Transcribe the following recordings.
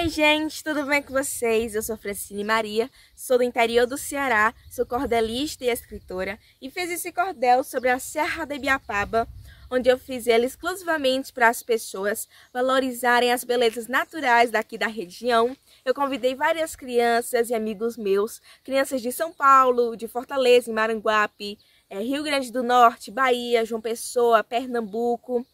Oi, gente, tudo bem com vocês? Eu sou Francine Maria, sou do interior do Ceará, sou cordelista e escritora e fiz esse cordel sobre a Serra da Ibiapaba, onde eu fiz ele exclusivamente para as pessoas valorizarem as belezas naturais daqui da região. Eu convidei várias crianças e amigos meus, crianças de São Paulo, de Fortaleza, Maranguape, é, Rio Grande do Norte, Bahia, João Pessoa, Pernambuco,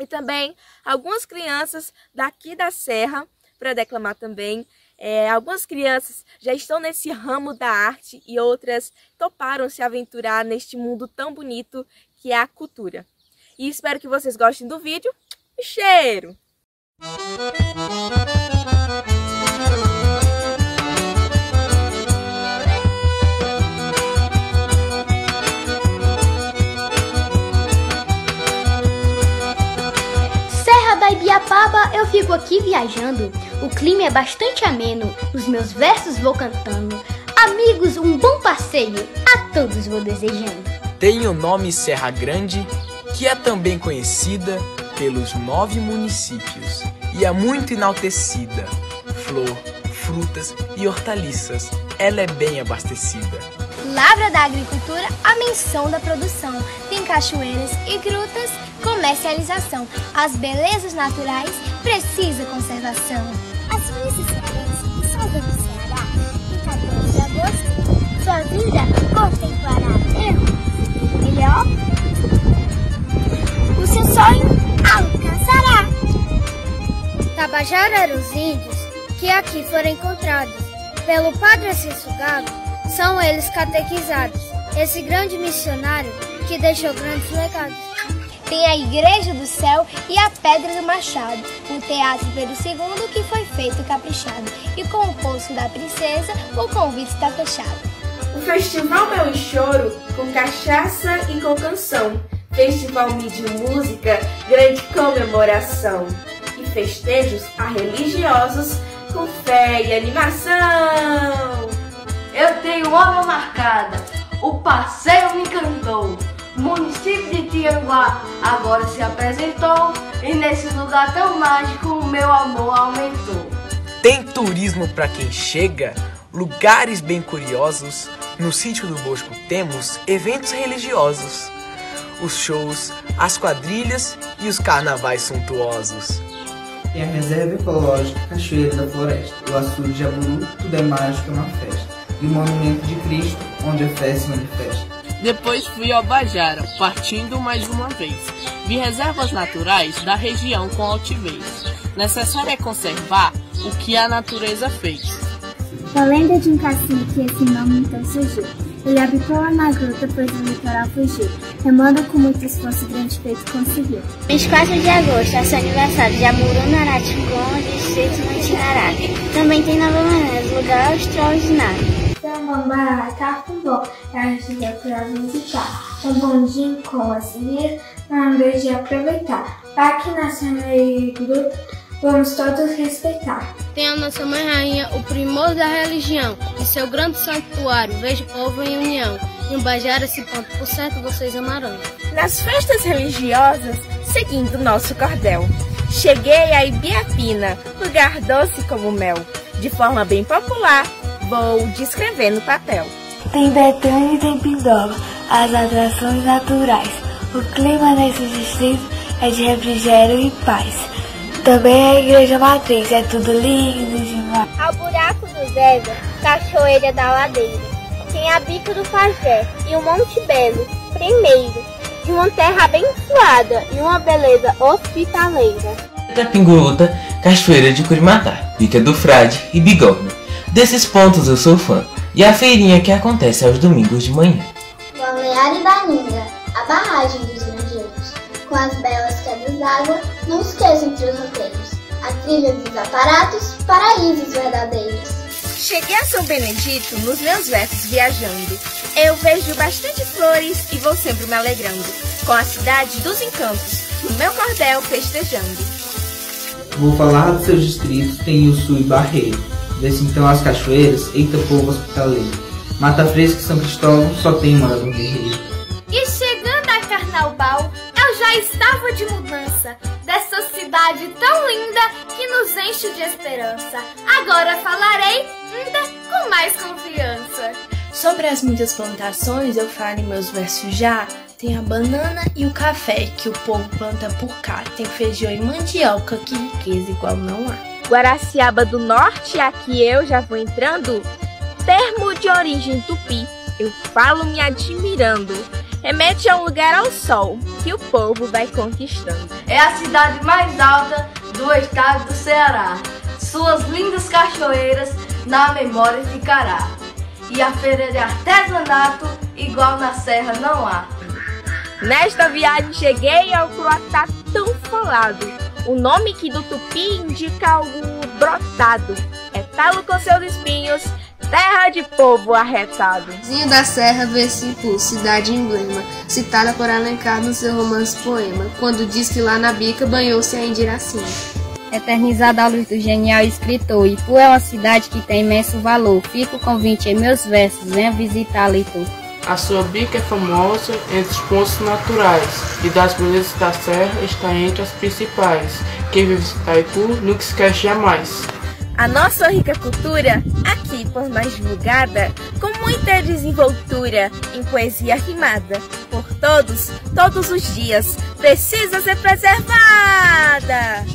e também algumas crianças daqui da Serra para declamar também. É, algumas crianças já estão nesse ramo da arte e outras toparam se aventurar neste mundo tão bonito que é a cultura. E espero que vocês gostem do vídeo. Cheiro! Ibiapaba eu fico aqui viajando. O clima é bastante ameno, os meus versos vou cantando. Amigos, um bom passeio, a todos vou desejando. Tem o nome Serra Grande, que é também conhecida pelos nove municípios e é muito enaltecida. Flor, frutas e hortaliças, ela é bem abastecida. Lavra da agricultura, a menção da produção. Tem cachoeiras e grutas, comercialização. As belezas naturais precisa conservação. Suíças cearenses, salva do Ceará, em 14 de agosto, sua vida contemplará erros melhor. O seu sonho alcançará. Tabajara eram os índios que aqui foram encontrados pelo padre Ascenso Gago são eles catequizados. Esse grande missionário que deixou grandes legados. Tem a Igreja do Céu e a Pedra do Machado, o Teatro Pedro II que foi feito caprichado. E com o Poço da Princesa, o convite está fechado. O Festival Meu Choro, com cachaça e com canção. Festival Mídia Música, grande comemoração. E festejos a religiosos, com fé e animação. Eu tenho obra marcada, o passeio me encantou. Tianguá agora se apresentou e nesse lugar tão mágico o meu amor aumentou. Tem turismo para quem chega, lugares bem curiosos. No sítio do Bosco temos eventos religiosos, os shows, as quadrilhas e os carnavais suntuosos. Tem a reserva ecológica Cachoeira da Floresta, o açude de Jaburu, tudo é mágico, é uma festa e o monumento de Cristo, onde a fé se manifesta. Depois fui ao Bajara, partindo mais uma vez. Vi reservas naturais da região com altivez. Necessário é conservar o que a natureza fez. A lenda de um cacique, esse nome então surgiu. Ele habitou lá na gruta, pois o litoral fugiu. Remando com muito esforço, grande feito conseguiu. 24 de agosto, é seu aniversário de Amuru, Naratingom, distrito do Também tem Nova Mané, lugar extraordinário. Samambaia, Cafundó, é a região para visitar. Um bondinho com as ilhas, na vez de aproveitar. Parque Nacional e Grupo, vamos todos respeitar. Tem a nossa mãe rainha, o primor da religião, e seu grande santuário, vejo povo em união. Em Bajara, esse ponto por certo vocês amarão. Nas festas religiosas, seguindo nosso cordel. Cheguei a Ibiapina, lugar doce como mel, de forma bem popular Vou descrever no papel. Tem Betânia e tem Pindoba, as atrações naturais. O clima nesse distrito é de refrigério e paz. Também a igreja matriz, é tudo lindo demais. Ao buraco do Zélia, cachoeira da ladeira. Tem a bico do Pajé e o Monte Belo, primeiro, de uma terra abençoada e uma beleza hospitaleira. Da Pinguruta, cachoeira de Curimatá, Bica do Frade e Bigorna. Desses pontos eu sou fã. E a feirinha que acontece aos domingos de manhã. Balneário Baninga, a barragem dos granjeiros. Com as belas quedas d'água, não esqueça entre os roteiros. A trilha dos aparatos, paraísos verdadeiros. Cheguei a São Benedito nos meus versos viajando. Eu vejo bastante flores e vou sempre me alegrando. Com a cidade dos encantos, no meu cordel festejando. Vou falar dos seus distritos, tem o Sul e Barreiro Desce então as cachoeiras, eita povo hospitaleiro. Mata Fresca e São Cristóvão só tem morador guerreiro. E chegando a Carnaubal, eu já estava de mudança. Dessa cidade cidade tão linda que nos enche de esperança. Agora falarei ainda com mais confiança. Sobre as muitas plantações, eu falo em meus versos já. Tem a banana e o café que o povo planta por cá. Tem feijão e mandioca, que riqueza igual não há. Guaraciaba do Norte, aqui eu já vou entrando. Termo de origem tupi, eu falo me admirando. Remete a um lugar ao sol que o povo vai conquistando. É a cidade mais alta do estado do Ceará. Suas lindas cachoeiras na memória ficará. E a feira de artesanato igual na serra não há. Nesta viagem cheguei ao Croatá tão falado. O nome que do tupi indica algo brotado. É talo com seus espinhos, terra de povo arretado. Vizinho da Serra vê-se cidade emblema, citada por Alencar no seu romance poema, quando diz que lá na bica banhou-se a Indiracema. Eternizada a luz do genial escritor, Ipu é uma cidade que tem imenso valor. Fica o convite em meus versos, venha visitar, leitor. A sua bica é famosa entre os pontos naturais e das belezas da serra está entre as principais. Quem vive Itaipu nunca esquece jamais. A nossa rica cultura, aqui por nós divulgada, com muita desenvoltura em poesia rimada, por todos, todos os dias, precisa ser preservada.